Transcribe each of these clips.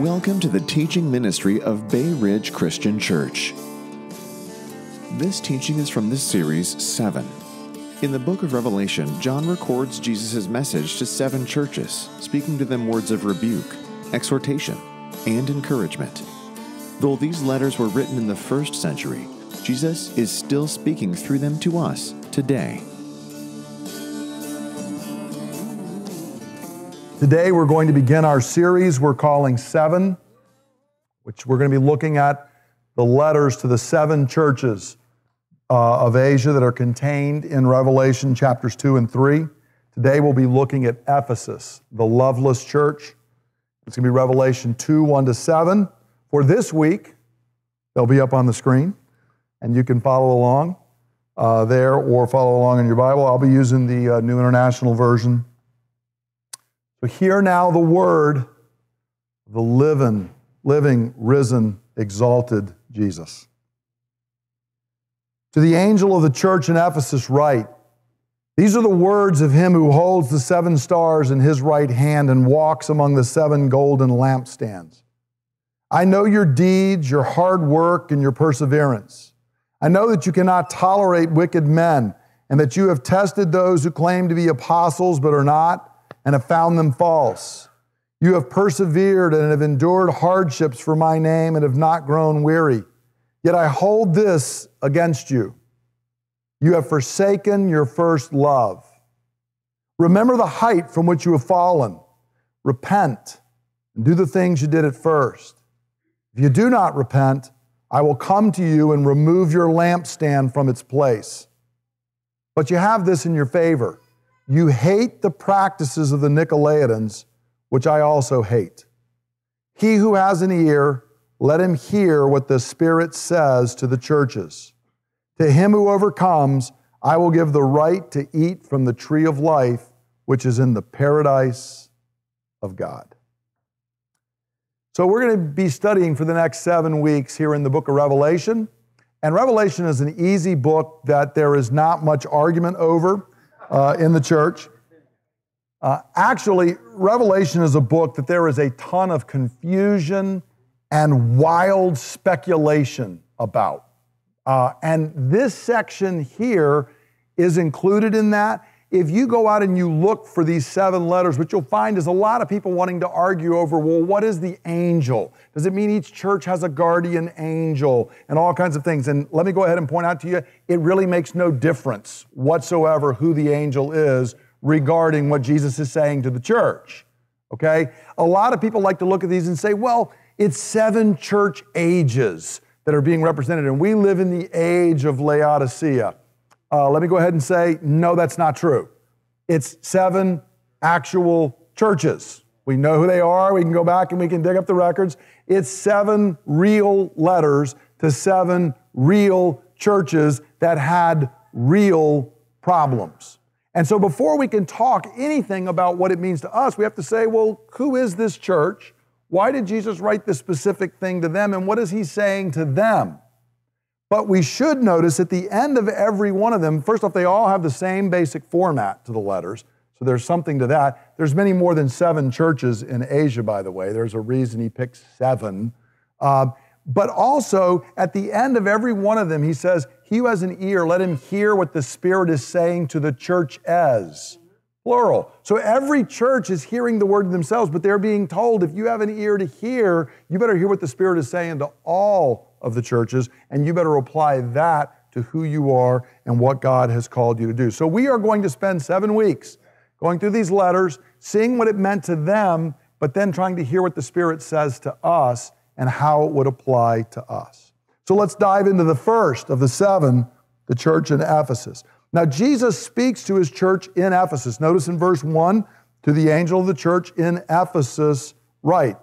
Welcome to the teaching ministry of Bay Ridge Christian Church. This teaching is from this series, 7. In the book of Revelation, John records Jesus' message to seven churches, speaking to them words of rebuke, exhortation, and encouragement. Though these letters were written in the first century, Jesus is still speaking through them to us today. Today, we're going to begin our series we're calling Seven, which we're going to be looking at the letters to the seven churches uh, of Asia that are contained in Revelation chapters 2 and 3. Today, we'll be looking at Ephesus, the loveless church. It's going to be Revelation 2 1 to 7. For this week, they'll be up on the screen, and you can follow along uh, there or follow along in your Bible. I'll be using the uh, New International Version. So hear now the word the living, living, risen, exalted Jesus. To the angel of the church in Ephesus, write These are the words of him who holds the seven stars in his right hand and walks among the seven golden lampstands. I know your deeds, your hard work, and your perseverance. I know that you cannot tolerate wicked men, and that you have tested those who claim to be apostles but are not and have found them false. You have persevered and have endured hardships for my name and have not grown weary. Yet I hold this against you. You have forsaken your first love. Remember the height from which you have fallen. Repent and do the things you did at first. If you do not repent, I will come to you and remove your lampstand from its place. But you have this in your favor you hate the practices of the Nicolaitans, which I also hate. He who has an ear, let him hear what the Spirit says to the churches. To him who overcomes, I will give the right to eat from the tree of life, which is in the paradise of God. So, we're going to be studying for the next seven weeks here in the book of Revelation. And Revelation is an easy book that there is not much argument over uh, in the church. Uh, actually, Revelation is a book that there is a ton of confusion and wild speculation about. Uh, and this section here is included in that if you go out and you look for these seven letters, what you'll find is a lot of people wanting to argue over, well, what is the angel? Does it mean each church has a guardian angel and all kinds of things? And let me go ahead and point out to you, it really makes no difference whatsoever who the angel is regarding what Jesus is saying to the church. Okay? A lot of people like to look at these and say, well, it's seven church ages that are being represented, and we live in the age of Laodicea. Uh, let me go ahead and say, no, that's not true. It's seven actual churches. We know who they are. We can go back and we can dig up the records. It's seven real letters to seven real churches that had real problems. And so, before we can talk anything about what it means to us, we have to say, well, who is this church? Why did Jesus write this specific thing to them? And what is he saying to them? But we should notice at the end of every one of them, first off, they all have the same basic format to the letters. So there's something to that. There's many more than seven churches in Asia, by the way. There's a reason he picked seven. Uh, but also, at the end of every one of them, he says, He who has an ear, let him hear what the Spirit is saying to the church as. Plural. So every church is hearing the word themselves, but they're being told if you have an ear to hear, you better hear what the Spirit is saying to all of the churches, and you better apply that to who you are and what God has called you to do. So we are going to spend seven weeks going through these letters, seeing what it meant to them, but then trying to hear what the Spirit says to us and how it would apply to us. So let's dive into the first of the seven, the church in Ephesus. Now, Jesus speaks to his church in Ephesus. Notice in verse 1 to the angel of the church in Ephesus, write.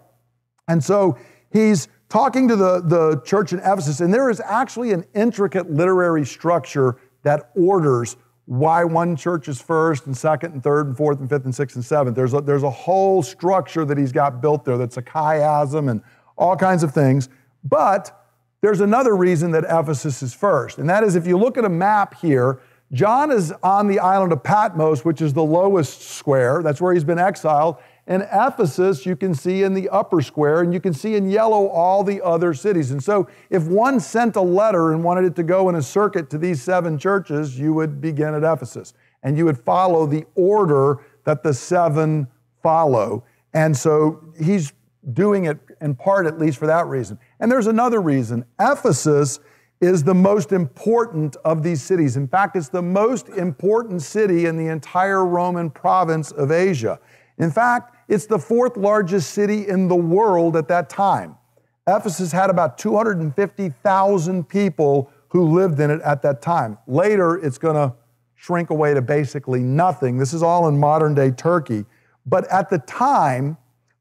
And so he's talking to the, the church in Ephesus, and there is actually an intricate literary structure that orders why one church is first and second and third and fourth and fifth and sixth and seventh. There's a, there's a whole structure that he's got built there that's a chiasm and all kinds of things. But there's another reason that Ephesus is first, and that is if you look at a map here, John is on the island of Patmos, which is the lowest square. That's where he's been exiled. In Ephesus, you can see in the upper square, and you can see in yellow all the other cities. And so, if one sent a letter and wanted it to go in a circuit to these seven churches, you would begin at Ephesus. And you would follow the order that the seven follow. And so, he's doing it in part, at least for that reason. And there's another reason Ephesus is the most important of these cities. In fact, it's the most important city in the entire Roman province of Asia. In fact, it's the fourth largest city in the world at that time. Ephesus had about 250,000 people who lived in it at that time. Later, it's going to shrink away to basically nothing. This is all in modern day Turkey. But at the time,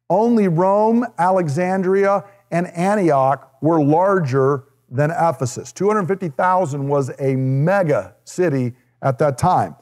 only Rome, Alexandria, and Antioch were larger than Ephesus. 250,000 was a mega city at that time.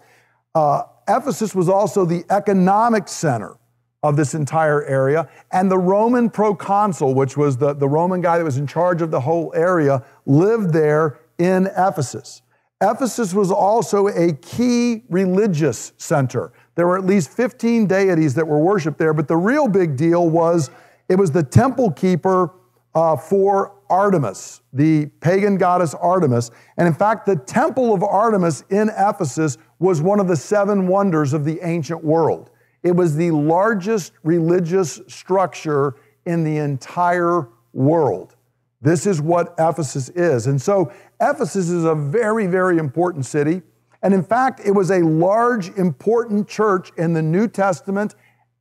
Uh, Ephesus was also the economic center of this entire area, and the Roman proconsul, which was the, the Roman guy that was in charge of the whole area, lived there in Ephesus. Ephesus was also a key religious center. There were at least 15 deities that were worshiped there, but the real big deal was it was the temple keeper uh, for Artemis, the pagan goddess Artemis. And in fact, the temple of Artemis in Ephesus was one of the seven wonders of the ancient world. It was the largest religious structure in the entire world. This is what Ephesus is. And so, Ephesus is a very, very important city. And in fact, it was a large, important church in the New Testament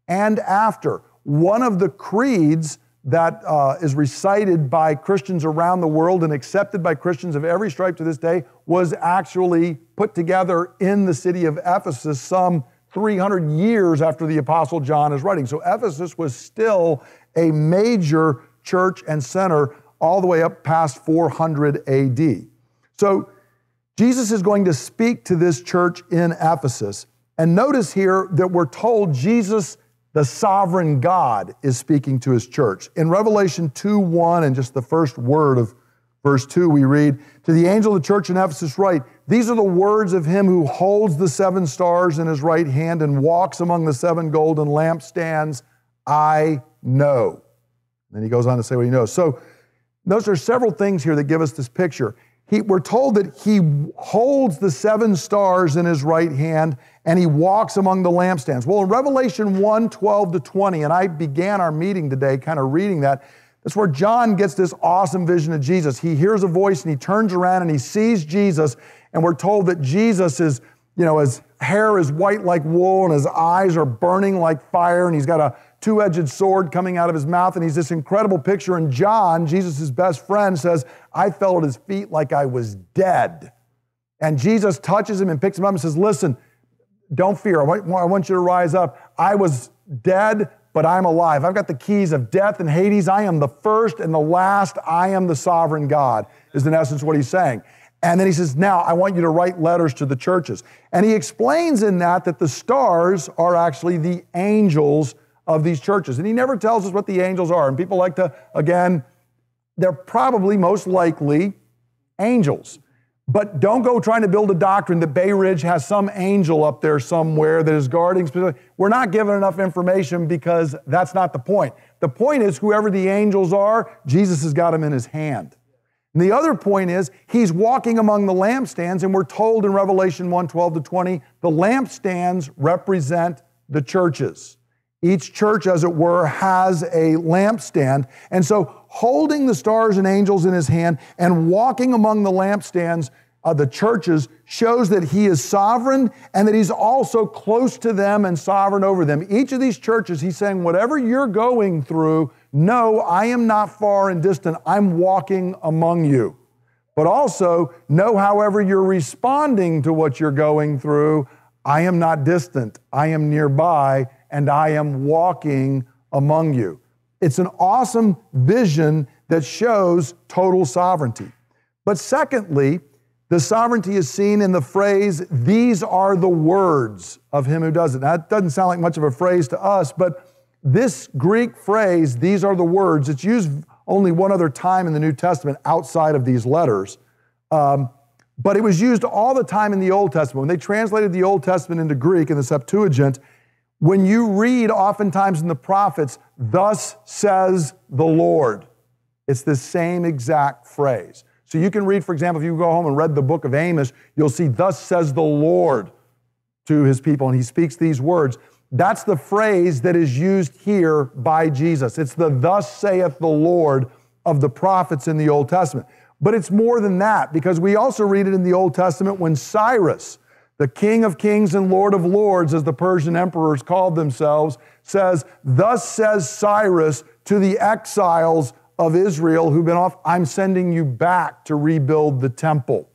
and after. One of the creeds that uh, is recited by Christians around the world and accepted by Christians of every stripe to this day was actually put together in the city of Ephesus some 300 years after the Apostle John is writing. So Ephesus was still a major church and center all the way up past 400 AD. So Jesus is going to speak to this church in Ephesus. And notice here that we're told Jesus the sovereign God is speaking to his church. In Revelation 2 1, and just the first word of verse 2, we read, To the angel of the church in Ephesus, write, These are the words of him who holds the seven stars in his right hand and walks among the seven golden lampstands. I know. then he goes on to say what he knows. So, notice there's several things here that give us this picture. He, we're told that he holds the seven stars in his right hand and he walks among the lampstands. Well, in Revelation 1 12 to 20, and I began our meeting today kind of reading that, that's where John gets this awesome vision of Jesus. He hears a voice and he turns around and he sees Jesus, and we're told that Jesus is, you know, his hair is white like wool and his eyes are burning like fire, and he's got a two edged sword coming out of his mouth, and he's this incredible picture. And John, Jesus' best friend, says, I fell at his feet like I was dead. And Jesus touches him and picks him up and says, Listen, don't fear. I want, I want you to rise up. I was dead, but I'm alive. I've got the keys of death and Hades. I am the first and the last. I am the sovereign God, is in essence what he's saying. And then he says, Now I want you to write letters to the churches. And he explains in that that the stars are actually the angels of these churches. And he never tells us what the angels are. And people like to, again, they're probably most likely angels. But don't go trying to build a doctrine that Bay Ridge has some angel up there somewhere that is guarding. We're not given enough information because that's not the point. The point is, whoever the angels are, Jesus has got them in his hand. And the other point is, he's walking among the lampstands, and we're told in Revelation 1 12 to 20, the lampstands represent the churches. Each church, as it were, has a lampstand. And so, holding the stars and angels in his hand and walking among the lampstands of the churches shows that he is sovereign and that he's also close to them and sovereign over them. Each of these churches, he's saying, whatever you're going through, no, I am not far and distant. I'm walking among you. But also, know, however, you're responding to what you're going through, I am not distant. I am nearby and I am walking among you. It's an awesome vision that shows total sovereignty. But secondly, the sovereignty is seen in the phrase, these are the words of him who does it. Now, that doesn't sound like much of a phrase to us, but this Greek phrase, these are the words, it's used only one other time in the New Testament outside of these letters. Um, but it was used all the time in the Old Testament. When they translated the Old Testament into Greek in the Septuagint, When you read oftentimes in the prophets, thus says the Lord, it's the same exact phrase. So you can read, for example, if you go home and read the book of Amos, you'll see, thus says the Lord to his people, and he speaks these words. That's the phrase that is used here by Jesus. It's the thus saith the Lord of the prophets in the Old Testament. But it's more than that because we also read it in the Old Testament when Cyrus, the King of Kings and Lord of Lords, as the Persian emperors called themselves, says, Thus says Cyrus to the exiles of Israel who've been off, I'm sending you back to rebuild the temple.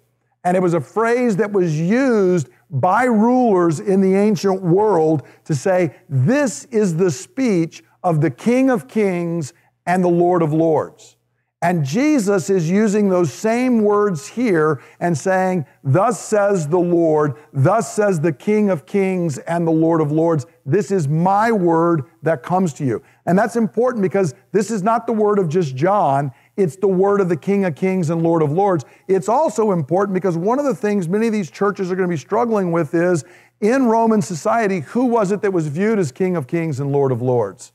And it was a phrase that was used by rulers in the ancient world to say, This is the speech of the King of Kings and the Lord of Lords. And Jesus is using those same words here and saying, Thus says the Lord, thus says the King of Kings and the Lord of Lords. This is my word that comes to you. And that's important because this is not the word of just John, it's the word of the King of Kings and Lord of Lords. It's also important because one of the things many of these churches are going to be struggling with is in Roman society, who was it that was viewed as King of Kings and Lord of Lords?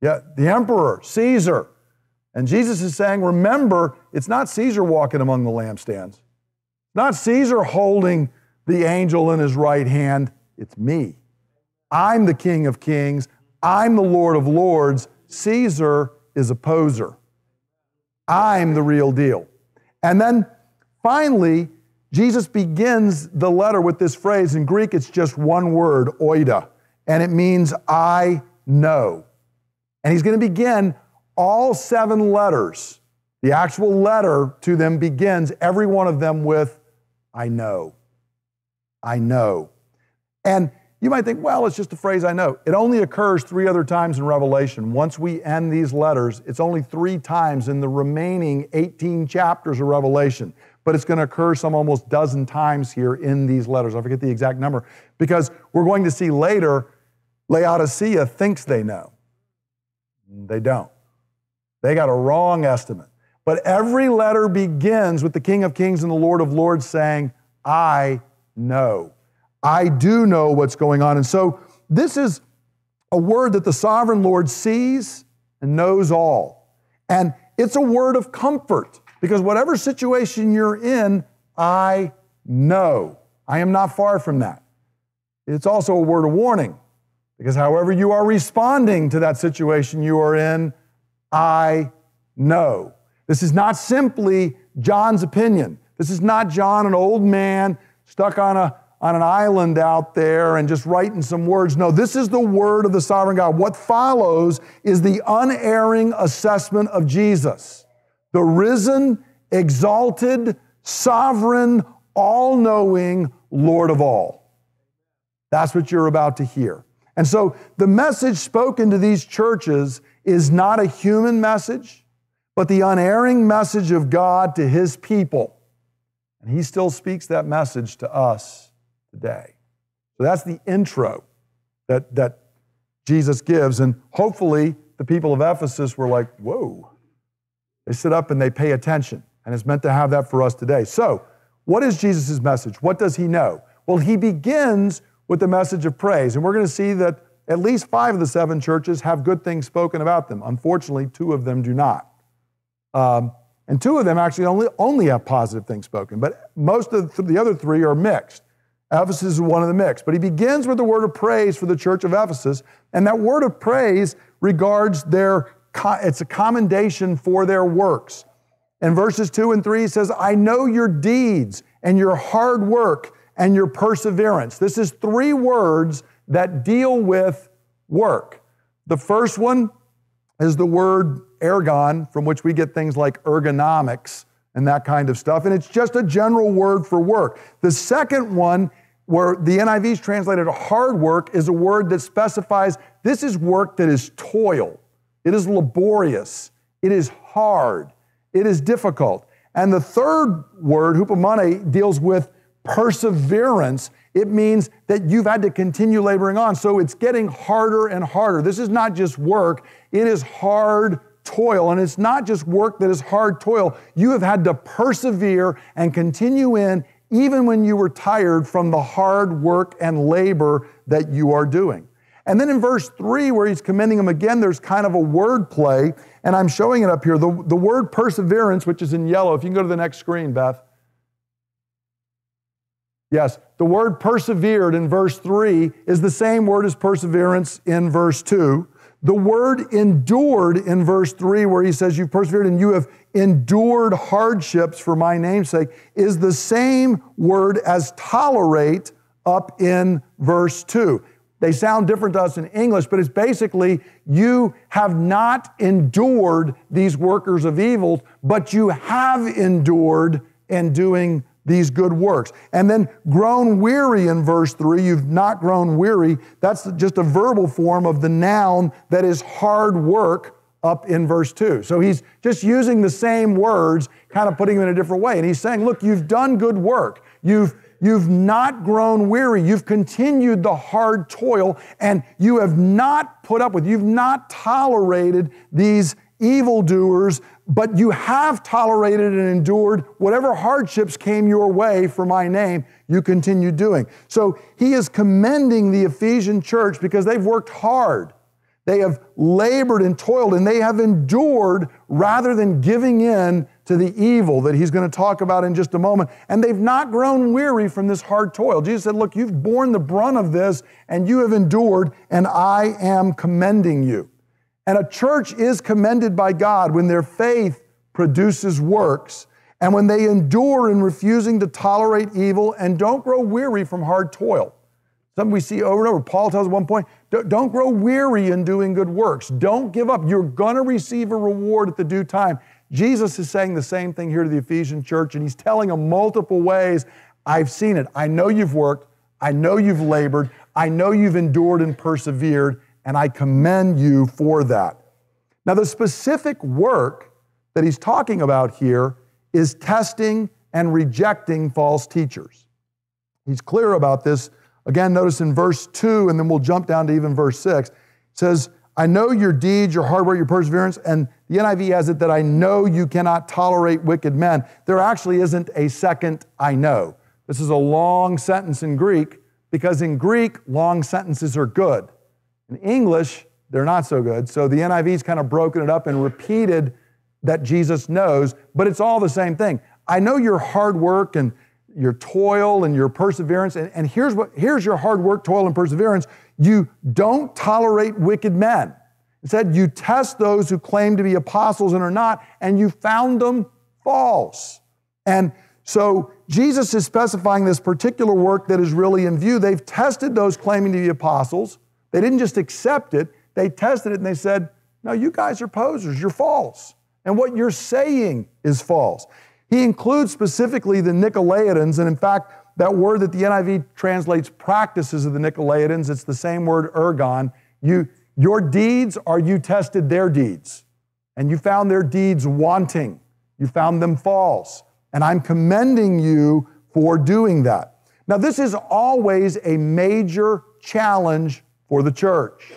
Yeah, the emperor, Caesar. And Jesus is saying, remember, it's not Caesar walking among the lampstands. Not Caesar holding the angel in his right hand. It's me. I'm the King of Kings. I'm the Lord of Lords. Caesar is a poser. I'm the real deal. And then finally, Jesus begins the letter with this phrase. In Greek, it's just one word, oida, and it means I know. And he's going to begin all seven letters, the actual letter to them begins, every one of them with, I know. I know. And you might think, well, it's just a phrase I know. It only occurs three other times in Revelation. Once we end these letters, it's only three times in the remaining 18 chapters of Revelation. But it's going to occur some almost dozen times here in these letters. I forget the exact number because we're going to see later Laodicea thinks they know. They don't. They got a wrong estimate. But every letter begins with the King of Kings and the Lord of Lords saying, I know. I do know what's going on. And so this is a word that the sovereign Lord sees and knows all. And it's a word of comfort because whatever situation you're in, I know. I am not far from that. It's also a word of warning because however you are responding to that situation you are in, I know. This is not simply John's opinion. This is not John, an old man stuck on, a, on an island out there and just writing some words. No, this is the word of the sovereign God. What follows is the unerring assessment of Jesus, the risen, exalted, sovereign, all knowing Lord of all. That's what you're about to hear. And so the message spoken to these churches is not a human message, but the unerring message of God to his people. And he still speaks that message to us today. So that's the intro that, that Jesus gives. And hopefully, the people of Ephesus were like, whoa. They sit up and they pay attention. And it's meant to have that for us today. So, what is Jesus' message? What does he know? Well, he begins with the message of praise. And we're going to see that at least five of the seven churches have good things spoken about them. Unfortunately, two of them do not. Um, and two of them actually only, only have positive things spoken, but most of the other three are mixed. Ephesus is one of the mixed. But he begins with the word of praise for the church of Ephesus, and that word of praise regards their, it's a commendation for their works. In verses two and three, he says, I know your deeds and your hard work and your perseverance. This is three words that deal with work. The first one is the word ergon, from which we get things like ergonomics and that kind of stuff. And it's just a general word for work. The second one, where the NIV is translated hard work, is a word that specifies this is work that is toil, it is laborious, it is hard, it is difficult. And the third word, hupomone, deals with perseverance, it means that you've had to continue laboring on. So it's getting harder and harder. This is not just work, it is hard toil. And it's not just work that is hard toil. You have had to persevere and continue in even when you were tired from the hard work and labor that you are doing. And then in verse 3, where he's commending them again, there's kind of a word play, and I'm showing it up here. The, the word perseverance, which is in yellow, if you can go to the next screen, Beth. Yes, the word persevered in verse 3 is the same word as perseverance in verse 2. The word endured in verse 3, where he says, You've persevered and you have endured hardships for my namesake, is the same word as tolerate up in verse 2. They sound different to us in English, but it's basically you have not endured these workers of evil, but you have endured in doing these good works. And then grown weary in verse 3, you've not grown weary. That's just a verbal form of the noun that is hard work up in verse 2. So he's just using the same words, kind of putting them in a different way. And he's saying, look, you've done good work. You've You've not grown weary. You've continued the hard toil and you have not put up with, you've not tolerated these evildoers, but you have tolerated and endured whatever hardships came your way for my name, you continue doing. So he is commending the Ephesian church because they've worked hard. They have labored and toiled and they have endured rather than giving in to the evil that he's going to talk about in just a moment. And they've not grown weary from this hard toil. Jesus said, Look, you've borne the brunt of this and you have endured, and I am commending you. And a church is commended by God when their faith produces works and when they endure in refusing to tolerate evil and don't grow weary from hard toil. Something we see over and over. Paul tells at one point, don't grow weary in doing good works. Don't give up. You're going to receive a reward at the due time. Jesus is saying the same thing here to the Ephesian church, and he's telling them multiple ways. I've seen it. I know you've worked. I know you've labored. I know you've endured and persevered and I commend you for that. Now, the specific work that he's talking about here is testing and rejecting false teachers. He's clear about this. Again, notice in verse 2, and then we'll jump down to even verse 6. It says, I know your deeds, your hard work, your perseverance, and the NIV has it that I know you cannot tolerate wicked men. There actually isn't a second I know. This is a long sentence in Greek because in Greek, long sentences are good. In English, they're not so good. So the NIV's kind of broken it up and repeated that Jesus knows, but it's all the same thing. I know your hard work and your toil and your perseverance, and, and here's what here's your hard work, toil, and perseverance. You don't tolerate wicked men. Instead, you test those who claim to be apostles and are not, and you found them false. And so Jesus is specifying this particular work that is really in view. They've tested those claiming to be apostles. They didn't just accept it, they tested it and they said, No, you guys are posers, you're false. And what you're saying is false. He includes specifically the Nicolaitans, and in fact, that word that the NIV translates practices of the Nicolaitans, it's the same word ergon. You, your deeds are you tested their deeds, and you found their deeds wanting. You found them false. And I'm commending you for doing that. Now, this is always a major challenge for the church.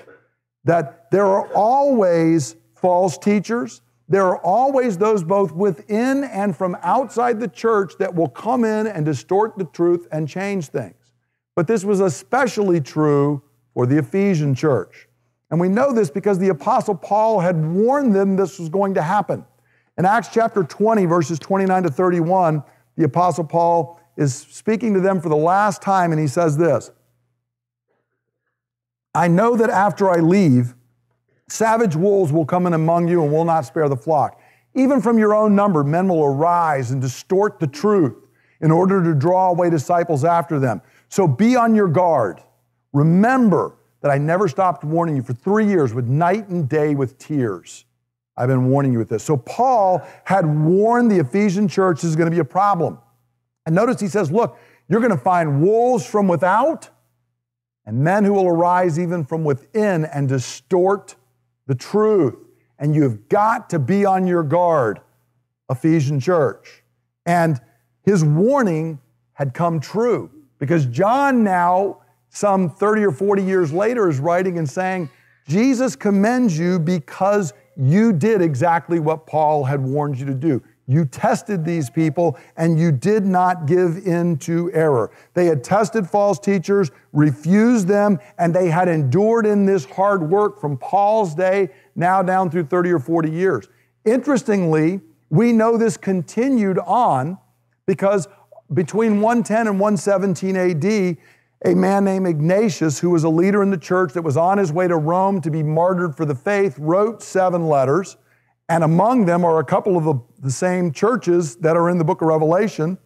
That there are always false teachers. There are always those both within and from outside the church that will come in and distort the truth and change things. But this was especially true for the Ephesian church. And we know this because the Apostle Paul had warned them this was going to happen. In Acts chapter 20, verses 29 to 31, the Apostle Paul is speaking to them for the last time, and he says this I know that after I leave, savage wolves will come in among you and will not spare the flock. Even from your own number, men will arise and distort the truth in order to draw away disciples after them. So be on your guard. Remember that I never stopped warning you for three years with night and day with tears. I've been warning you with this. So Paul had warned the Ephesian church this is going to be a problem. And notice he says, look, you're going to find wolves from without and men who will arise even from within and distort the truth. And you've got to be on your guard, Ephesian church. And his warning had come true because John, now, some 30 or 40 years later, is writing and saying, Jesus commends you because you did exactly what Paul had warned you to do. You tested these people and you did not give in to error. They had tested false teachers, refused them, and they had endured in this hard work from Paul's day now down through 30 or 40 years. Interestingly, we know this continued on because between 110 and 117 AD, a man named Ignatius, who was a leader in the church that was on his way to Rome to be martyred for the faith, wrote seven letters. And among them are a couple of the, the same churches that are in the book of Revelation.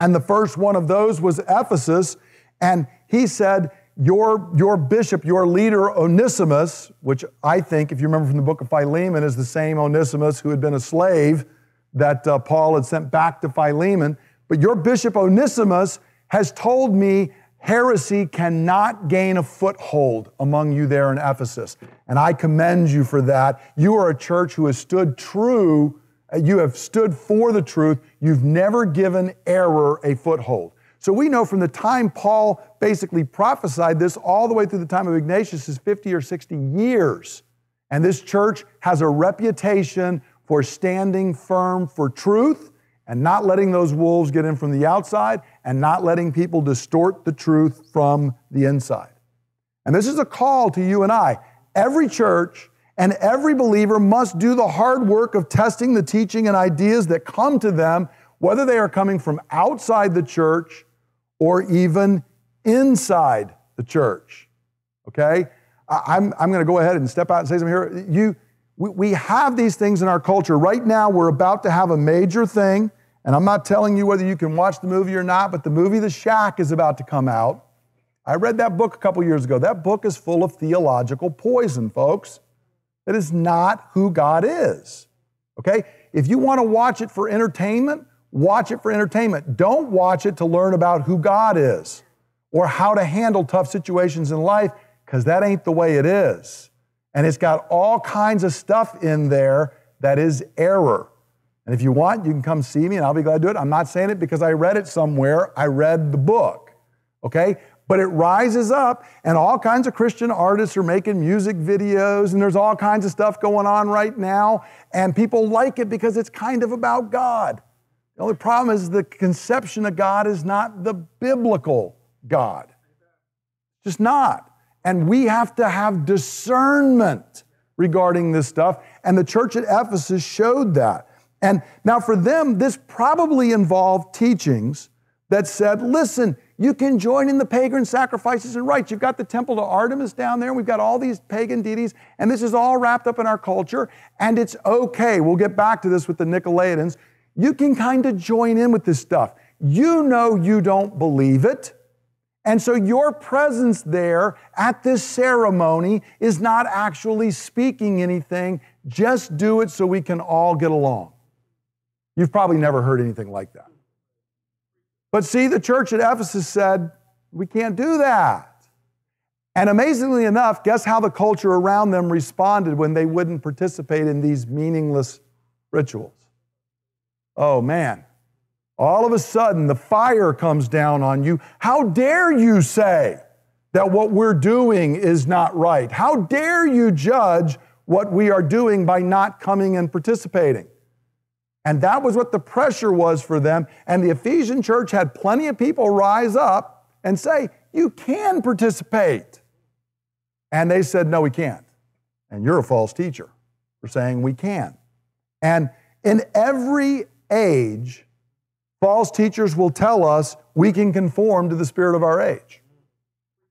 And the first one of those was Ephesus. And he said, your, your bishop, your leader, Onesimus, which I think, if you remember from the book of Philemon, is the same Onesimus who had been a slave that uh, Paul had sent back to Philemon. But your bishop, Onesimus, has told me heresy cannot gain a foothold among you there in Ephesus. And I commend you for that. You are a church who has stood true, uh, you have stood for the truth. You've never given error a foothold. So we know from the time Paul basically prophesied this all the way through the time of Ignatius is 50 or 60 years. And this church has a reputation for standing firm for truth and not letting those wolves get in from the outside and not letting people distort the truth from the inside. And this is a call to you and I. Every church and every believer must do the hard work of testing the teaching and ideas that come to them, whether they are coming from outside the church or even inside the church. Okay? I'm, I'm going to go ahead and step out and say something here. You, we, we have these things in our culture. Right now, we're about to have a major thing and I'm not telling you whether you can watch the movie or not, but the movie The Shack is about to come out. I read that book a couple years ago. That book is full of theological poison, folks. That is not who God is. Okay? If you want to watch it for entertainment, watch it for entertainment. Don't watch it to learn about who God is or how to handle tough situations in life, because that ain't the way it is. And it's got all kinds of stuff in there that is error. And if you want, you can come see me and I'll be glad to do it. I'm not saying it because I read it somewhere. I read the book, okay? But it rises up, and all kinds of Christian artists are making music videos, and there's all kinds of stuff going on right now, and people like it because it's kind of about God. The only problem is the conception of God is not the biblical God. Just not. And we have to have discernment regarding this stuff, and the church at Ephesus showed that. And now for them, this probably involved teachings that said, listen, you can join in the pagan sacrifices and rites. You've got the temple to Artemis down there, and we've got all these pagan deities, and this is all wrapped up in our culture, and it's okay. We'll get back to this with the Nicolaitans. You can kind of join in with this stuff. You know you don't believe it. And so your presence there at this ceremony is not actually speaking anything. Just do it so we can all get along. You've probably never heard anything like that. But see, the church at Ephesus said, we can't do that. And amazingly enough, guess how the culture around them responded when they wouldn't participate in these meaningless rituals? Oh man, all of a sudden the fire comes down on you. How dare you say that what we're doing is not right? How dare you judge what we are doing by not coming and participating? And that was what the pressure was for them. And the Ephesian church had plenty of people rise up and say, You can participate. And they said, No, we can't. And you're a false teacher for saying we can. And in every age, false teachers will tell us we can conform to the spirit of our age.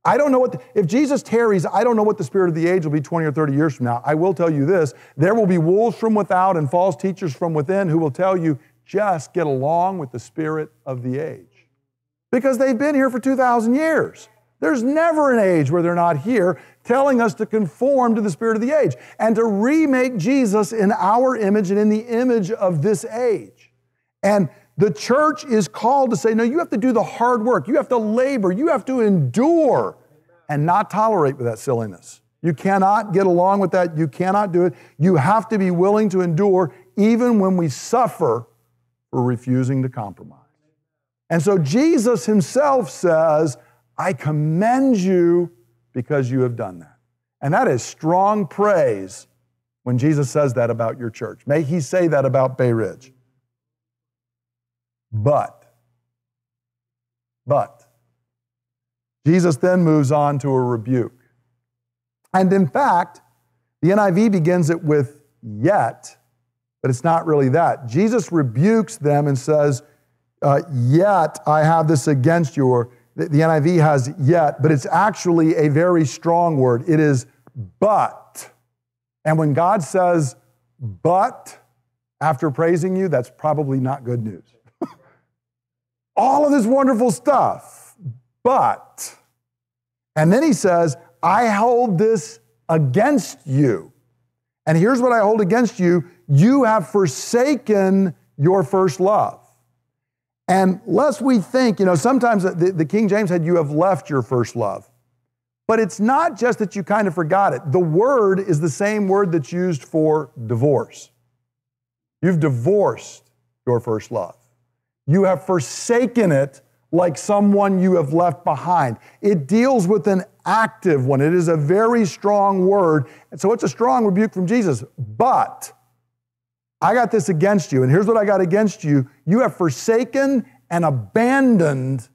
I don't know what, the, if Jesus tarries, I don't know what the spirit of the age will be 20 or 30 years from now. I will tell you this there will be wolves from without and false teachers from within who will tell you just get along with the spirit of the age. Because they've been here for 2,000 years. There's never an age where they're not here telling us to conform to the spirit of the age and to remake Jesus in our image and in the image of this age. And the church is called to say, no, you have to do the hard work. You have to labor. You have to endure and not tolerate with that silliness. You cannot get along with that. You cannot do it. You have to be willing to endure even when we suffer for refusing to compromise. And so Jesus himself says, I commend you because you have done that. And that is strong praise when Jesus says that about your church. May he say that about Bay Ridge. But, but, Jesus then moves on to a rebuke. And in fact, the NIV begins it with yet, but it's not really that. Jesus rebukes them and says, uh, Yet I have this against you, or the, the NIV has yet, but it's actually a very strong word. It is but. And when God says but after praising you, that's probably not good news. All of this wonderful stuff, but. And then he says, I hold this against you. And here's what I hold against you you have forsaken your first love. And lest we think, you know, sometimes the, the, King James had you have left your first love. But it's not just that you kind of forgot it. The word is the same word that's used for divorce. You've divorced your first love. You have forsaken it like someone you have left behind. It deals with an active one. It is a very strong word. And so it's a strong rebuke from Jesus. But I got this against you. And here's what I got against you you have forsaken and abandoned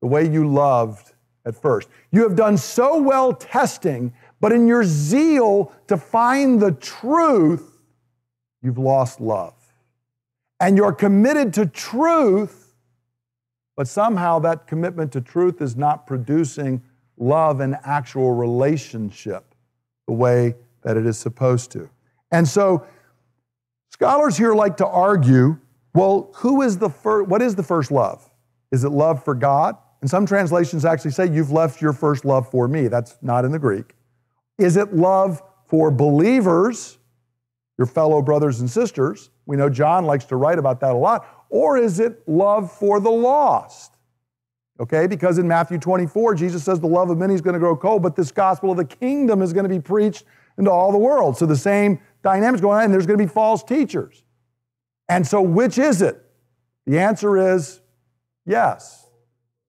the way you loved at first. You have done so well testing, but in your zeal to find the truth, you've lost love. And you're committed to truth, but somehow that commitment to truth is not producing love and actual relationship the way that it is supposed to. And so, scholars here like to argue well, who is the first, what is the first love? Is it love for God? And some translations actually say, You've left your first love for me. That's not in the Greek. Is it love for believers, your fellow brothers and sisters? We know John likes to write about that a lot. Or is it love for the lost? Okay, because in Matthew 24, Jesus says the love of many is going to grow cold, but this gospel of the kingdom is going to be preached into all the world. So the same dynamics going on, and there's going to be false teachers. And so, which is it? The answer is yes.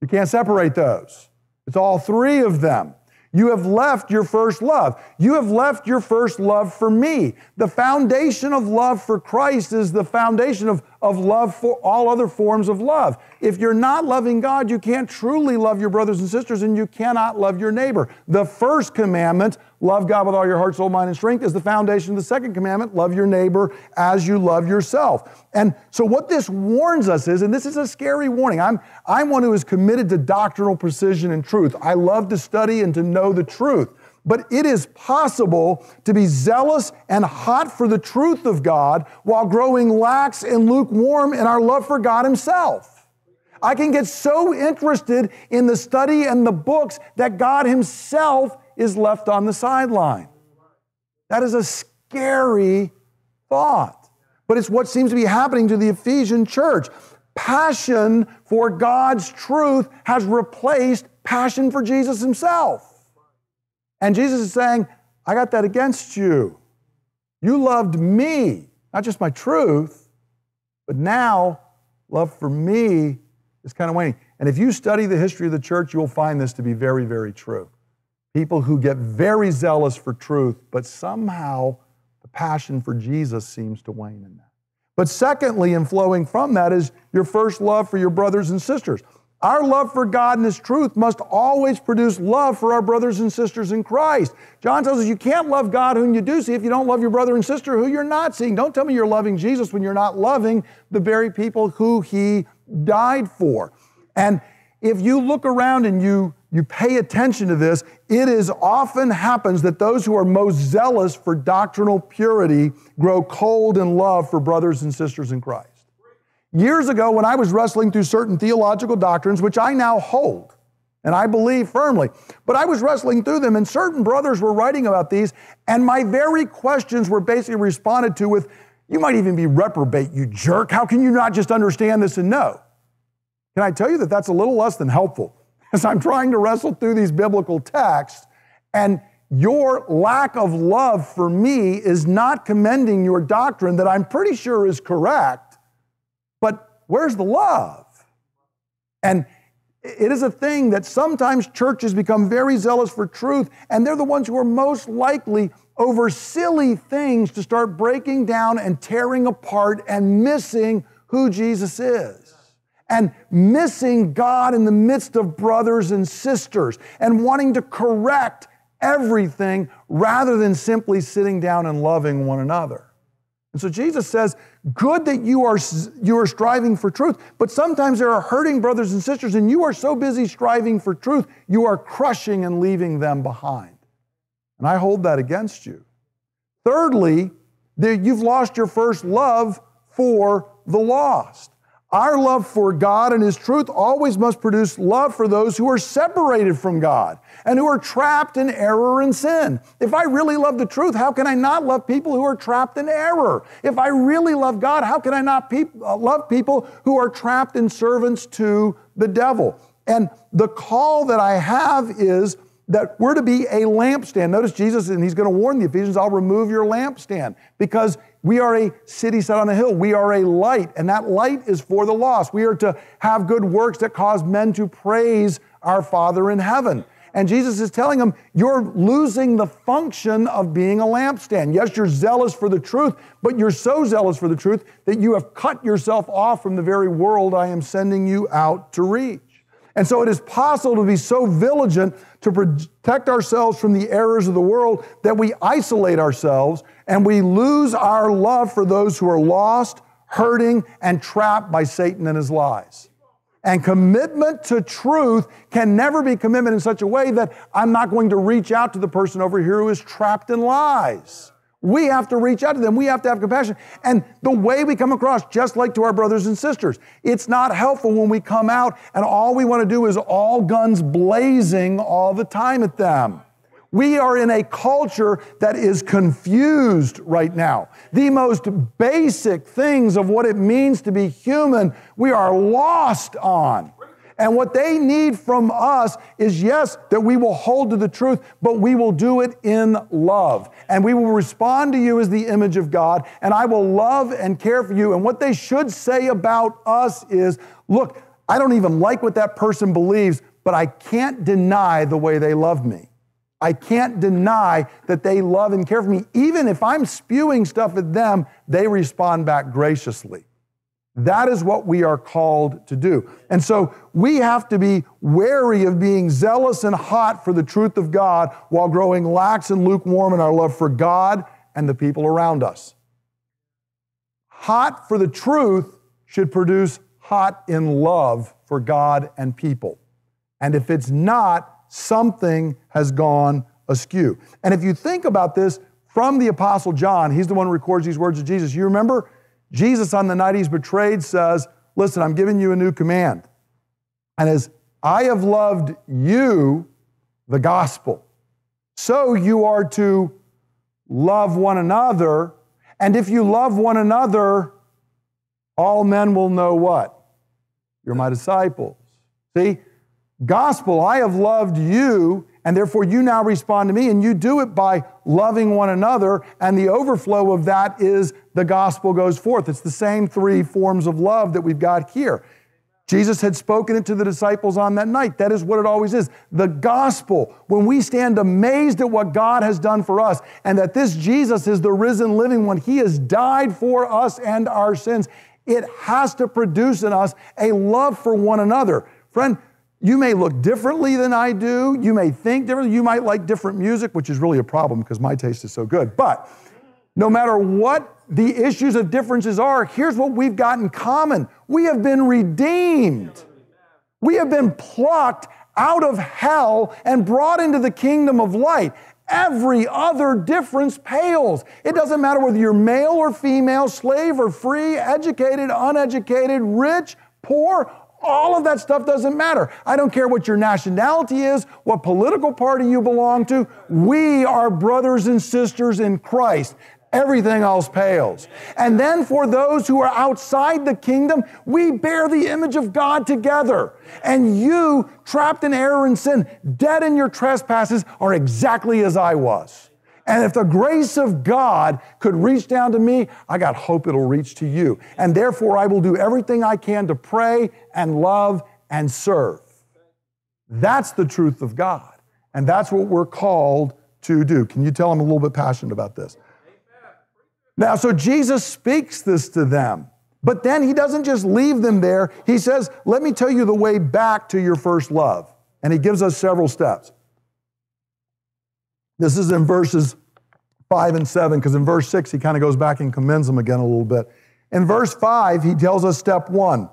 You can't separate those. It's all three of them. You have left your first love. You have left your first love for me. The foundation of love for Christ is the foundation of, of love for all other forms of love. If you're not loving God, you can't truly love your brothers and sisters, and you cannot love your neighbor. The first commandment, love God with all your heart, soul, mind, and strength, is the foundation of the second commandment, love your neighbor as you love yourself. And so, what this warns us is, and this is a scary warning, I'm, I'm one who is committed to doctrinal precision and truth. I love to study and to know the truth. But it is possible to be zealous and hot for the truth of God while growing lax and lukewarm in our love for God Himself. I can get so interested in the study and the books that God Himself is left on the sideline. That is a scary thought. But it's what seems to be happening to the Ephesian church. Passion for God's truth has replaced passion for Jesus Himself. And Jesus is saying, I got that against you. You loved me, not just my truth, but now love for me is kind of waning. And if you study the history of the church, you'll find this to be very, very true. People who get very zealous for truth, but somehow the passion for Jesus seems to wane in that. But secondly, and flowing from that, is your first love for your brothers and sisters. Our love for God and His truth must always produce love for our brothers and sisters in Christ. John tells us you can't love God whom you do see if you don't love your brother and sister who you're not seeing. Don't tell me you're loving Jesus when you're not loving the very people who He died for. And if you look around and you, you pay attention to this, it is often happens that those who are most zealous for doctrinal purity grow cold in love for brothers and sisters in Christ. Years ago, when I was wrestling through certain theological doctrines, which I now hold, and I believe firmly, but I was wrestling through them, and certain brothers were writing about these, and my very questions were basically responded to with, You might even be reprobate, you jerk. How can you not just understand this and know? Can I tell you that that's a little less than helpful as I'm trying to wrestle through these biblical texts, and your lack of love for me is not commending your doctrine that I'm pretty sure is correct But where's the love? And it is a thing that sometimes churches become very zealous for truth, and they're the ones who are most likely over silly things to start breaking down and tearing apart and missing who Jesus is. and missing God in the midst of brothers and sisters and wanting to correct everything rather than simply sitting down and loving one another. And so Jesus says, good that you are, you are striving for truth, but sometimes there are hurting brothers and sisters, and you are so busy striving for truth, you are crushing and leaving them behind. And I hold that against you. Thirdly, that you've lost your first love for the lost. Our love for God and His truth always must produce love for those who are separated from God and who are trapped in error and sin. If I really love the truth, how can I not love people who are trapped in error? If I really love God, how can I not pe- uh, love people who are trapped in servants to the devil? And the call that I have is that we're to be a lampstand. Notice Jesus, and he's going to warn the Ephesians, I'll remove your lampstand because we are a city set on a hill. We are a light, and that light is for the lost. We are to have good works that cause men to praise our Father in heaven. And Jesus is telling them, you're losing the function of being a lampstand. Yes, you're zealous for the truth, but you're so zealous for the truth that you have cut yourself off from the very world I am sending you out to reach. And so it is possible to be so vigilant to protect ourselves from the errors of the world that we isolate ourselves and we lose our love for those who are lost, hurting, and trapped by Satan and his lies. And commitment to truth can never be commitment in such a way that I'm not going to reach out to the person over here who is trapped in lies. We have to reach out to them. We have to have compassion. And the way we come across, just like to our brothers and sisters, it's not helpful when we come out and all we want to do is all guns blazing all the time at them. We are in a culture that is confused right now. The most basic things of what it means to be human, we are lost on. And what they need from us is yes, that we will hold to the truth, but we will do it in love. And we will respond to you as the image of God, and I will love and care for you. And what they should say about us is look, I don't even like what that person believes, but I can't deny the way they love me. I can't deny that they love and care for me. Even if I'm spewing stuff at them, they respond back graciously. That is what we are called to do. And so we have to be wary of being zealous and hot for the truth of God while growing lax and lukewarm in our love for God and the people around us. Hot for the truth should produce hot in love for God and people. And if it's not, something has gone askew. And if you think about this from the Apostle John, he's the one who records these words of Jesus. You remember Jesus, on the night he's betrayed, says, Listen, I'm giving you a new command. And as I have loved you, the gospel, so you are to love one another. And if you love one another, all men will know what? You're my disciples. See, gospel, I have loved you and therefore you now respond to me, and you do it by loving one another, and the overflow of that is the gospel goes forth. It's the same three forms of love that we've got here. Jesus had spoken it to the disciples on that night. That is what it always is. The gospel, when we stand amazed at what God has done for us and that this Jesus is the risen living one, He has died for us and our sins, it has to produce in us a love for one another. Friend, you may look differently than I do. You may think differently. You might like different music, which is really a problem because my taste is so good. But no matter what the issues of differences are, here's what we've got in common we have been redeemed. We have been plucked out of hell and brought into the kingdom of light. Every other difference pales. It doesn't matter whether you're male or female, slave or free, educated, uneducated, rich, poor, all of that stuff doesn't matter. I don't care what your nationality is, what political party you belong to. We are brothers and sisters in Christ. Everything else pales. And then for those who are outside the kingdom, we bear the image of God together. And you, trapped in error and sin, dead in your trespasses, are exactly as I was. And if the grace of God could reach down to me, I got hope it'll reach to you. And therefore, I will do everything I can to pray and love and serve. That's the truth of God. And that's what we're called to do. Can you tell I'm a little bit passionate about this? Now, so Jesus speaks this to them. But then he doesn't just leave them there. He says, Let me tell you the way back to your first love. And he gives us several steps. This is in verses five and seven, because in verse six, he kind of goes back and commends them again a little bit. In verse five, he tells us step one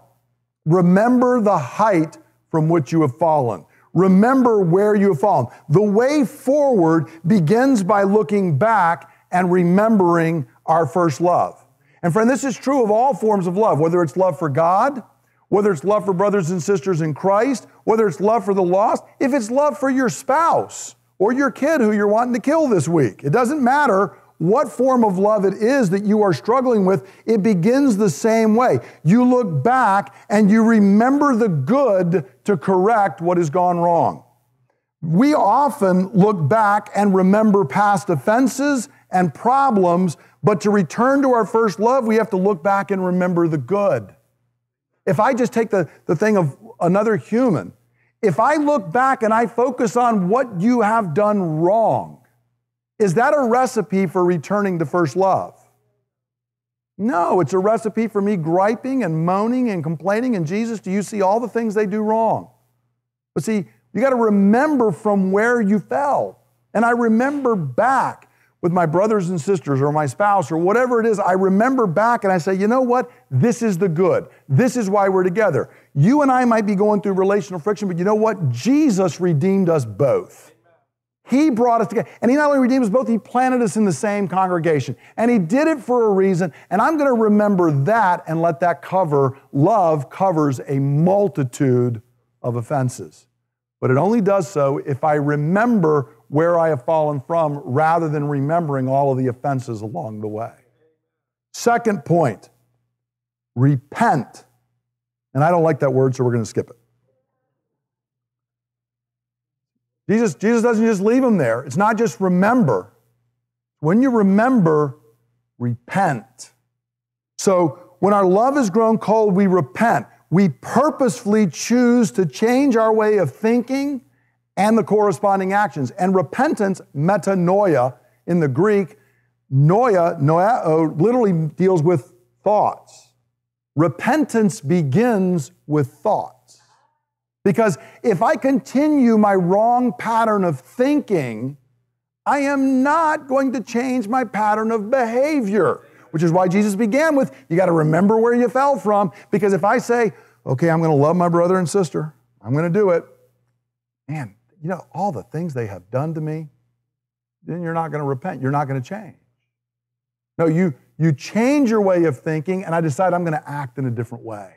remember the height from which you have fallen. Remember where you have fallen. The way forward begins by looking back and remembering our first love. And friend, this is true of all forms of love, whether it's love for God, whether it's love for brothers and sisters in Christ, whether it's love for the lost, if it's love for your spouse or your kid who you're wanting to kill this week. It doesn't matter what form of love it is that you are struggling with, it begins the same way. You look back and you remember the good to correct what has gone wrong. We often look back and remember past offenses and problems, but to return to our first love, we have to look back and remember the good. If I just take the, the thing of another human, if I look back and I focus on what you have done wrong, is that a recipe for returning to first love? No, it's a recipe for me griping and moaning and complaining. And Jesus, do you see all the things they do wrong? But see, you got to remember from where you fell. And I remember back with my brothers and sisters or my spouse or whatever it is, I remember back and I say, you know what? This is the good. This is why we're together. You and I might be going through relational friction, but you know what? Jesus redeemed us both. He brought us together. And He not only redeemed us both, He planted us in the same congregation. And He did it for a reason. And I'm going to remember that and let that cover. Love covers a multitude of offenses. But it only does so if I remember where I have fallen from rather than remembering all of the offenses along the way. Second point repent. And I don't like that word, so we're going to skip it. Jesus, Jesus doesn't just leave them there. It's not just remember. When you remember, repent. So when our love has grown cold, we repent. We purposefully choose to change our way of thinking and the corresponding actions. And repentance, metanoia in the Greek, noia, noia, literally deals with thoughts. Repentance begins with thought. Because if I continue my wrong pattern of thinking, I am not going to change my pattern of behavior, which is why Jesus began with you got to remember where you fell from. Because if I say, okay, I'm going to love my brother and sister, I'm going to do it, man, you know, all the things they have done to me, then you're not going to repent. You're not going to change. No, you, you change your way of thinking, and I decide I'm going to act in a different way.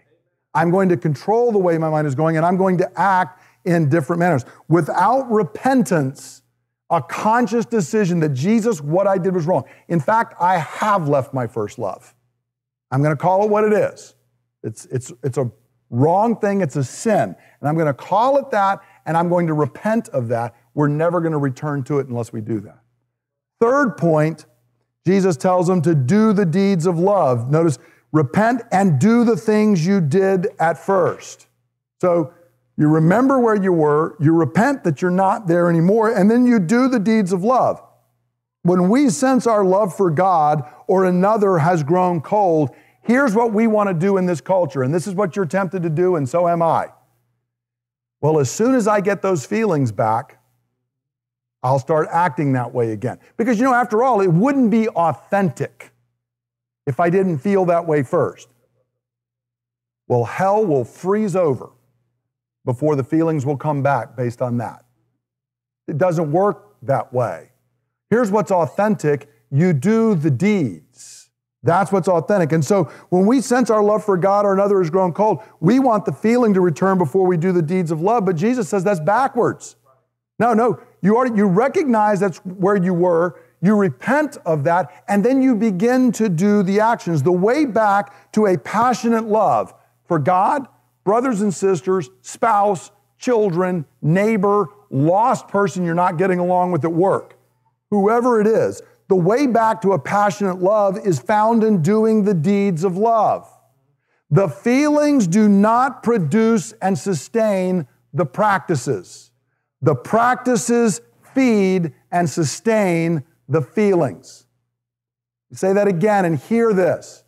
I'm going to control the way my mind is going and I'm going to act in different manners. Without repentance, a conscious decision that Jesus, what I did was wrong. In fact, I have left my first love. I'm going to call it what it is. It's, it's, it's a wrong thing, it's a sin. And I'm going to call it that, and I'm going to repent of that. We're never going to return to it unless we do that. Third point, Jesus tells them to do the deeds of love. Notice Repent and do the things you did at first. So you remember where you were, you repent that you're not there anymore, and then you do the deeds of love. When we sense our love for God or another has grown cold, here's what we want to do in this culture, and this is what you're tempted to do, and so am I. Well, as soon as I get those feelings back, I'll start acting that way again. Because, you know, after all, it wouldn't be authentic if I didn't feel that way first? Well, hell will freeze over before the feelings will come back based on that. It doesn't work that way. Here's what's authentic you do the deeds. That's what's authentic. And so when we sense our love for God or another has grown cold, we want the feeling to return before we do the deeds of love. But Jesus says that's backwards. No, no, you already you recognize that's where you were. You repent of that, and then you begin to do the actions. The way back to a passionate love for God, brothers and sisters, spouse, children, neighbor, lost person you're not getting along with at work, whoever it is, the way back to a passionate love is found in doing the deeds of love. The feelings do not produce and sustain the practices. The practices feed and sustain the feelings. Say that again and hear this.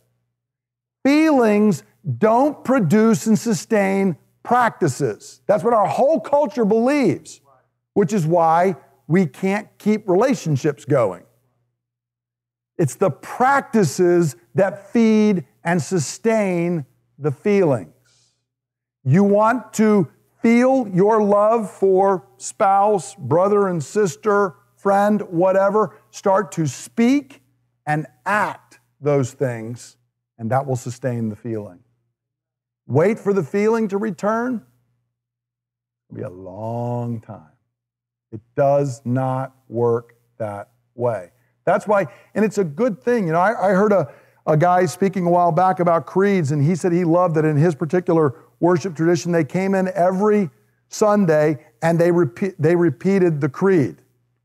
Feelings don't produce and sustain practices. That's what our whole culture believes, which is why we can't keep relationships going. It's the practices that feed and sustain the feelings. You want to feel your love for spouse, brother and sister, friend, whatever, start to speak and act those things, and that will sustain the feeling. Wait for the feeling to return. It'll be a long time. It does not work that way. That's why, and it's a good thing. You know, I, I heard a, a guy speaking a while back about creeds, and he said he loved that in his particular worship tradition, they came in every Sunday and they, repeat, they repeated the creed.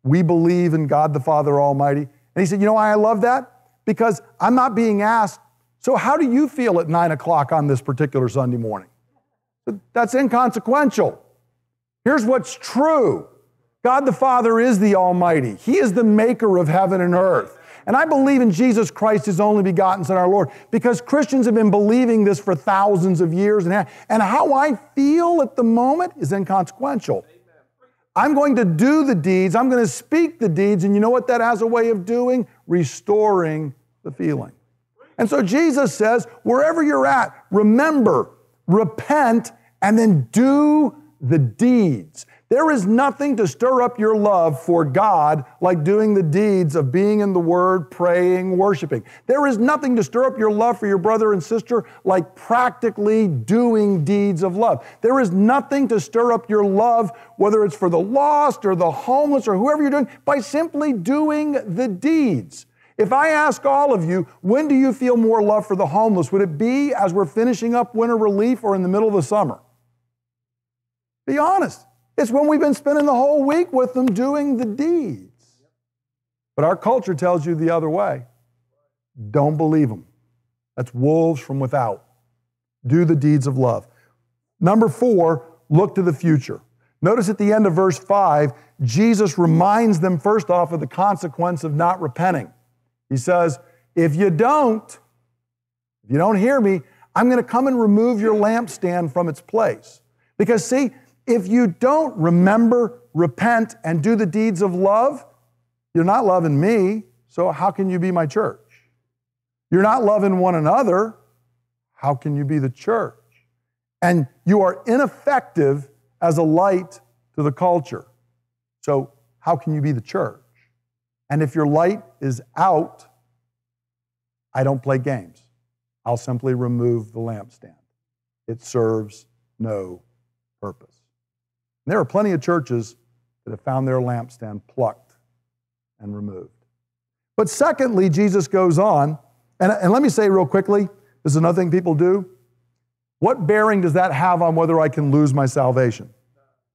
We believe in God the Father Almighty. And he said, You know why I love that? Because I'm not being asked, So how do you feel at nine o'clock on this particular Sunday morning? That's inconsequential. Here's what's true God the Father is the Almighty, He is the maker of heaven and earth. And I believe in Jesus Christ, His only begotten Son, our Lord, because Christians have been believing this for thousands of years. And, and how I feel at the moment is inconsequential. I'm going to do the deeds, I'm going to speak the deeds, and you know what that has a way of doing? Restoring the feeling. And so Jesus says, wherever you're at, remember, repent, and then do the deeds. There is nothing to stir up your love for God like doing the deeds of being in the Word, praying, worshiping. There is nothing to stir up your love for your brother and sister like practically doing deeds of love. There is nothing to stir up your love, whether it's for the lost or the homeless or whoever you're doing, by simply doing the deeds. If I ask all of you, when do you feel more love for the homeless? Would it be as we're finishing up winter relief or in the middle of the summer? Be honest. It's when we've been spending the whole week with them doing the deeds. But our culture tells you the other way. Don't believe them. That's wolves from without. Do the deeds of love. Number four, look to the future. Notice at the end of verse 5, Jesus reminds them first off of the consequence of not repenting. He says, If you don't, if you don't hear me, I'm going to come and remove your lampstand from its place. Because, see, if you don't remember, repent, and do the deeds of love, you're not loving me, so how can you be my church? You're not loving one another, how can you be the church? And you are ineffective as a light to the culture. So, how can you be the church? And if your light is out, I don't play games. I'll simply remove the lampstand. It serves no purpose. And there are plenty of churches that have found their lampstand plucked and removed. But secondly, Jesus goes on, and, and let me say real quickly this is another thing people do. What bearing does that have on whether I can lose my salvation?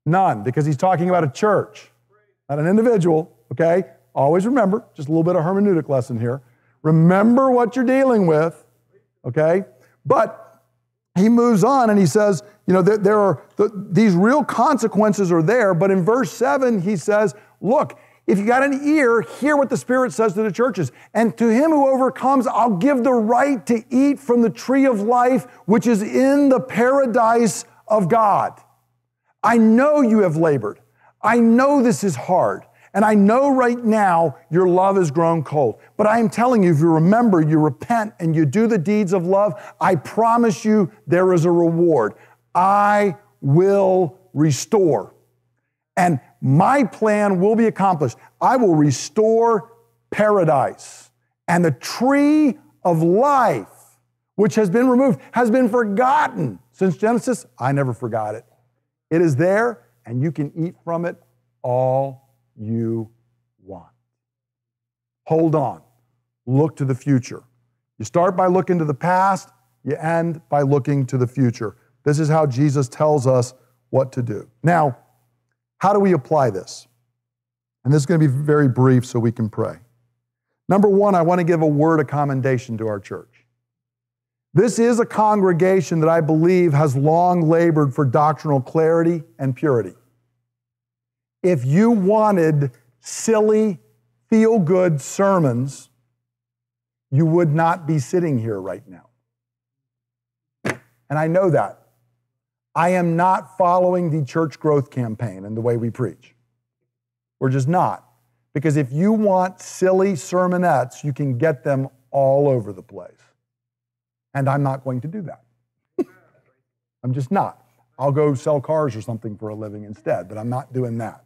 None, because he's talking about a church, not an individual, okay? Always remember, just a little bit of hermeneutic lesson here. Remember what you're dealing with, okay? But he moves on and he says, you know, there, there are the, these real consequences are there. But in verse 7, he says, look, if you got an ear, hear what the Spirit says to the churches. And to him who overcomes, I'll give the right to eat from the tree of life, which is in the paradise of God. I know you have labored. I know this is hard. And I know right now your love has grown cold. But I am telling you, if you remember, you repent, and you do the deeds of love, I promise you there is a reward. I will restore. And my plan will be accomplished. I will restore paradise. And the tree of life, which has been removed, has been forgotten since Genesis. I never forgot it. It is there, and you can eat from it all you want. Hold on. Look to the future. You start by looking to the past, you end by looking to the future. This is how Jesus tells us what to do. Now, how do we apply this? And this is going to be very brief so we can pray. Number one, I want to give a word of commendation to our church. This is a congregation that I believe has long labored for doctrinal clarity and purity if you wanted silly, feel good sermons, you would not be sitting here right now. And I know that. I am not following the church growth campaign and the way we preach. We're just not. Because if you want silly sermonettes, you can get them all over the place. And I'm not going to do that. I'm just not. I'll go sell cars or something for a living instead, but I'm not doing that.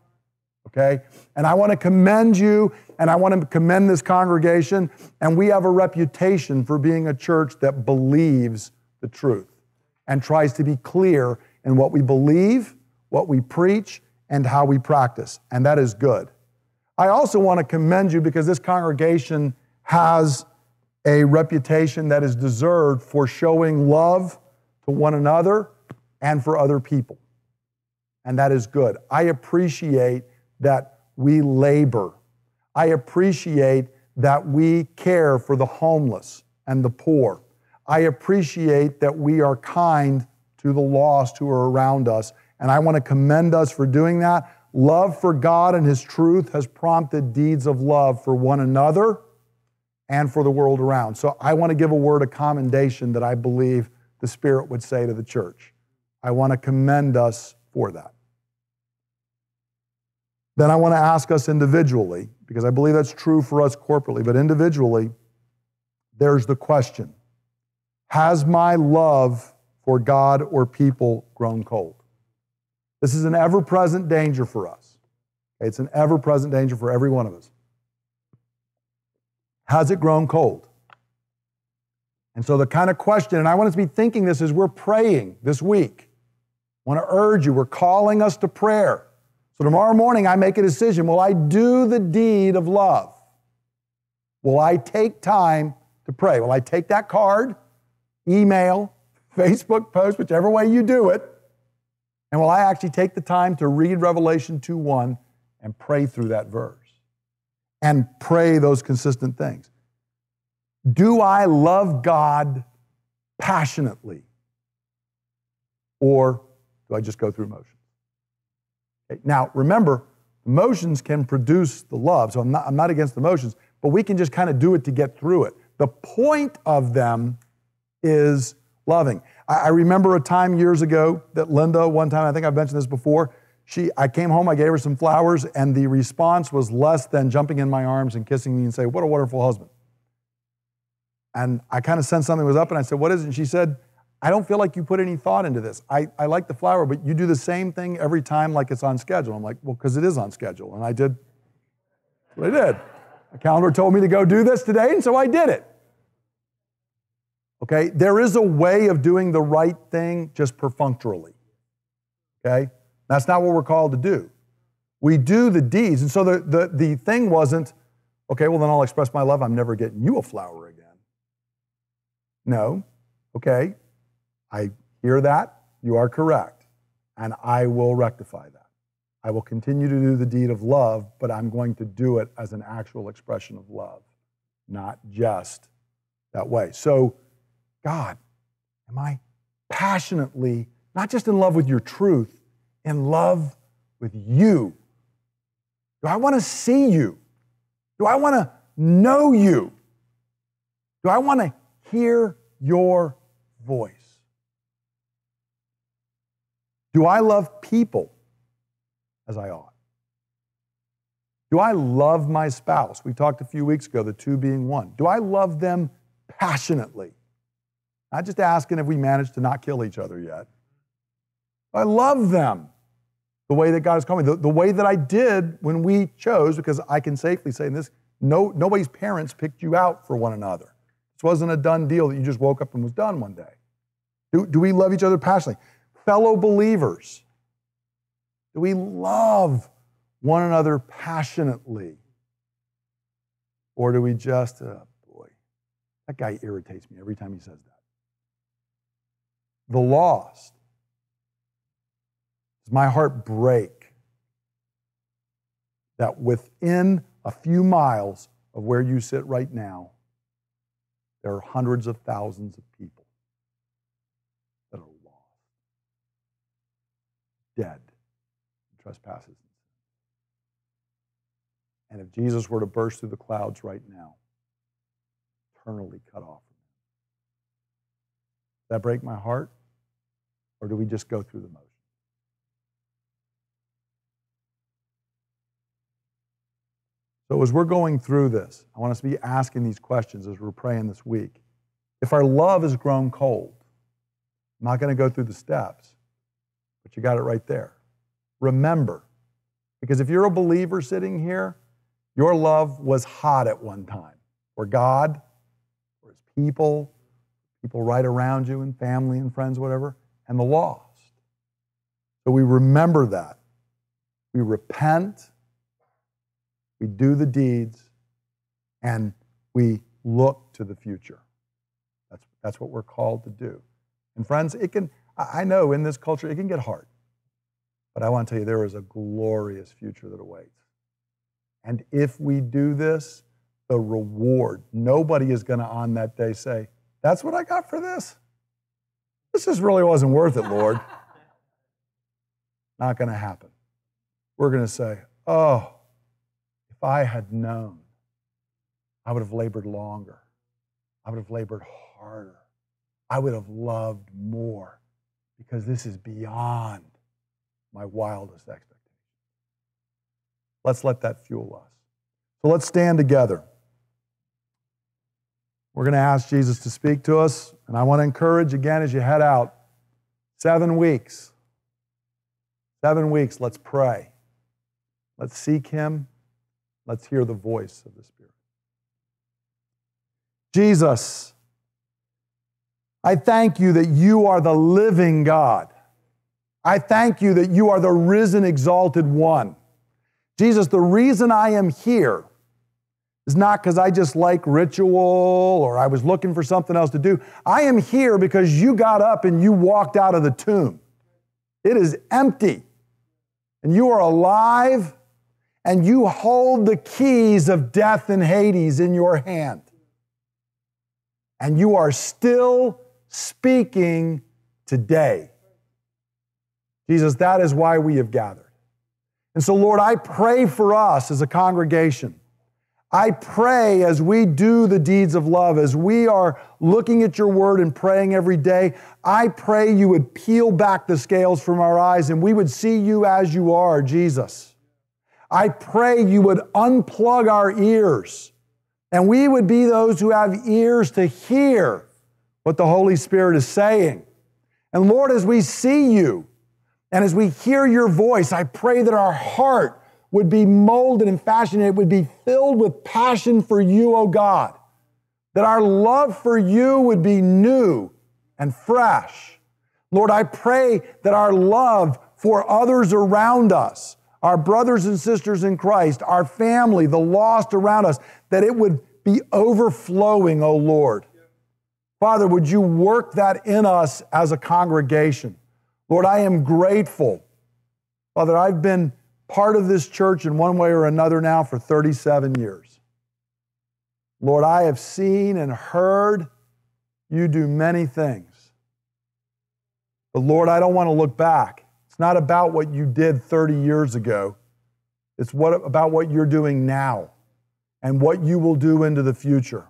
Okay? And I want to commend you and I want to commend this congregation. And we have a reputation for being a church that believes the truth and tries to be clear in what we believe, what we preach, and how we practice. And that is good. I also want to commend you because this congregation has a reputation that is deserved for showing love to one another and for other people. And that is good. I appreciate that we labor. I appreciate that we care for the homeless and the poor. I appreciate that we are kind to the lost who are around us. And I want to commend us for doing that. Love for God and His truth has prompted deeds of love for one another and for the world around. So I want to give a word of commendation that I believe the Spirit would say to the church. I want to commend us for that. Then I want to ask us individually, because I believe that's true for us corporately, but individually, there's the question Has my love for God or people grown cold? This is an ever present danger for us. It's an ever present danger for every one of us. Has it grown cold? And so, the kind of question, and I want us to be thinking this as we're praying this week. I want to urge you, we're calling us to prayer. So, tomorrow morning, I make a decision. Will I do the deed of love? Will I take time to pray? Will I take that card, email, Facebook post, whichever way you do it, and will I actually take the time to read Revelation 2 1 and pray through that verse and pray those consistent things? Do I love God passionately? Or do I just go through motions? Okay. Now, remember, emotions can produce the love, so I'm not, I'm not against emotions, but we can just kind of do it to get through it. The point of them is loving. I, I remember a time years ago that Linda, one time, I think I've mentioned this before, she, I came home, I gave her some flowers, and the response was less than jumping in my arms and kissing me and say, What a wonderful husband. And I kind of sensed something was up, and I said, What is it? And she said, I don't feel like you put any thought into this. I, I like the flower, but you do the same thing every time like it's on schedule. I'm like, Well, because it is on schedule. And I did what I did. The calendar told me to go do this today, and so I did it. Okay? There is a way of doing the right thing just perfunctorily. Okay? That's not what we're called to do. We do the deeds. And so the, the, the thing wasn't, okay, well, then I'll express my love. I'm never getting you a flower again. No. Okay. I hear that. You are correct. And I will rectify that. I will continue to do the deed of love, but I'm going to do it as an actual expression of love, not just that way. So, God, am I passionately, not just in love with your truth, in love with you? Do I want to see you? Do I want to know you? Do I want to hear your voice? Do I love people as I ought? Do I love my spouse? We talked a few weeks ago, the two being one. Do I love them passionately? Not just asking if we managed to not kill each other yet. I love them the way that God has called me, the, the way that I did when we chose, because I can safely say this no, nobody's parents picked you out for one another. This wasn't a done deal that you just woke up and was done one day. Do, do we love each other passionately? Fellow believers, do we love one another passionately? Or do we just, oh boy, that guy irritates me every time he says that the lost. Does my heart break that within a few miles of where you sit right now, there are hundreds of thousands of people that are lost, dead, trespasses. And if Jesus were to burst through the clouds right now, eternally cut off. That break my heart? Or do we just go through the motion? So, as we're going through this, I want us to be asking these questions as we're praying this week. If our love has grown cold, I'm not going to go through the steps, but you got it right there. Remember, because if you're a believer sitting here, your love was hot at one time for God, for His people, people right around you, and family and friends, whatever, and the lost. So we remember that. We repent, we do the deeds, and we look to the future. That's, that's what we're called to do. And friends, it can, I know in this culture, it can get hard. But I want to tell you, there is a glorious future that awaits. And if we do this, the reward, nobody is going to on that day say, That's what I got for this. This just really wasn't worth it, Lord. Not going to happen. We're going to say, Oh, if I had known, I would have labored longer. I would have labored harder. I would have loved more because this is beyond my wildest expectations. Let's let that fuel us. So let's stand together. We're going to ask Jesus to speak to us, and I want to encourage again as you head out seven weeks. Seven weeks, let's pray. Let's seek Him. Let's hear the voice of the Spirit. Jesus, I thank you that you are the living God. I thank you that you are the risen, exalted one. Jesus, the reason I am here is not because I just like ritual or I was looking for something else to do. I am here because you got up and you walked out of the tomb. It is empty. And you are alive and you hold the keys of death and Hades in your hand. And you are still speaking today. Jesus, that is why we have gathered. And so, Lord, I pray for us as a congregation. I pray as we do the deeds of love, as we are looking at your word and praying every day, I pray you would peel back the scales from our eyes and we would see you as you are, Jesus. I pray you would unplug our ears and we would be those who have ears to hear what the Holy Spirit is saying. And Lord, as we see you, and as we hear your voice, I pray that our heart would be molded and fashioned, it would be filled with passion for you, O God. That our love for you would be new and fresh. Lord, I pray that our love for others around us, our brothers and sisters in Christ, our family, the lost around us, that it would be overflowing, O Lord. Father, would you work that in us as a congregation? Lord, I am grateful. Father, I've been part of this church in one way or another now for 37 years. Lord, I have seen and heard you do many things. But Lord, I don't want to look back. It's not about what you did 30 years ago. It's what, about what you're doing now and what you will do into the future.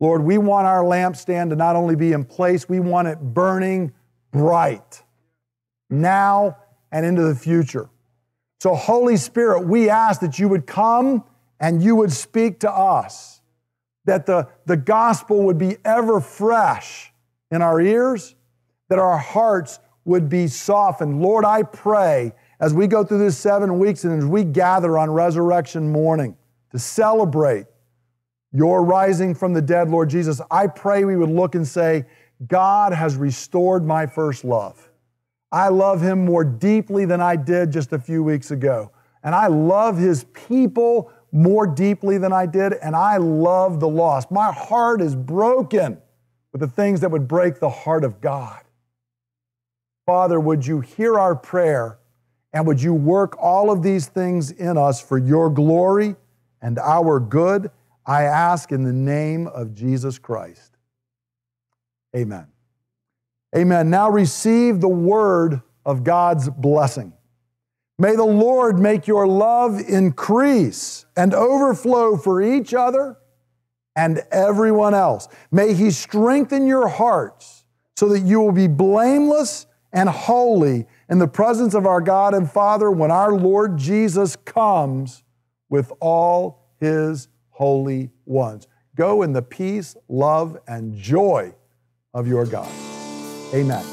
Lord, we want our lampstand to not only be in place, we want it burning bright now and into the future. So, Holy Spirit, we ask that you would come and you would speak to us, that the, the gospel would be ever fresh in our ears, that our hearts would be softened. Lord, I pray as we go through this seven weeks and as we gather on resurrection morning to celebrate your rising from the dead, Lord Jesus, I pray we would look and say, God has restored my first love. I love him more deeply than I did just a few weeks ago. And I love his people more deeply than I did, and I love the lost. My heart is broken with the things that would break the heart of God. Father, would you hear our prayer and would you work all of these things in us for your glory and our good? I ask in the name of Jesus Christ. Amen. Amen. Now receive the word of God's blessing. May the Lord make your love increase and overflow for each other and everyone else. May He strengthen your hearts so that you will be blameless and holy in the presence of our God and Father when our Lord Jesus comes with all his holy ones. Go in the peace, love, and joy of your God. Amen.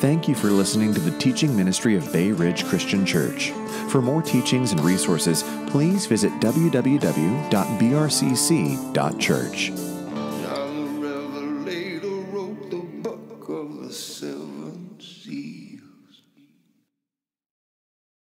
Thank you for listening to the teaching ministry of Bay Ridge Christian Church. For more teachings and resources, please visit www.brcc.church.